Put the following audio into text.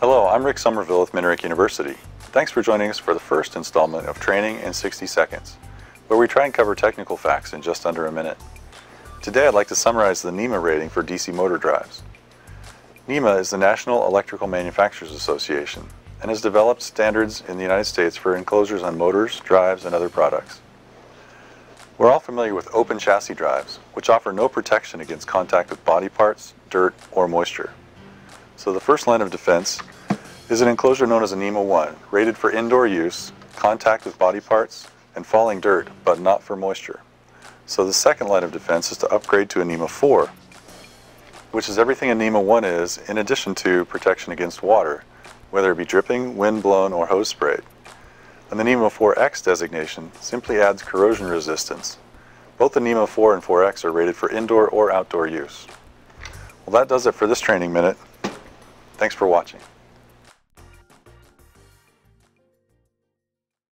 I'm Rick Somerville with Minarik University. Thanks for joining us for the first installment of Training in 60 Seconds, where we try and cover technical facts in just under a minute. Today I'd like to summarize the NEMA rating for DC motor drives. NEMA is the National Electrical Manufacturers Association and has developed standards in the United States for enclosures on motors, drives, and other products. We're all familiar with open chassis drives, which offer no protection against contact with body parts, dirt, or moisture. So the first line of defense is an enclosure known as a NEMA 1, rated for indoor use, contact with body parts, and falling dirt, but not for moisture. So the second line of defense is to upgrade to a NEMA 4, which is everything a NEMA 1 is, in addition to protection against water, whether it be dripping, wind blown, or hose sprayed. And the NEMA 4X designation simply adds corrosion resistance. Both the NEMA 4 and 4X are rated for indoor or outdoor use. Well, that does it for this training minute. Thanks for watching.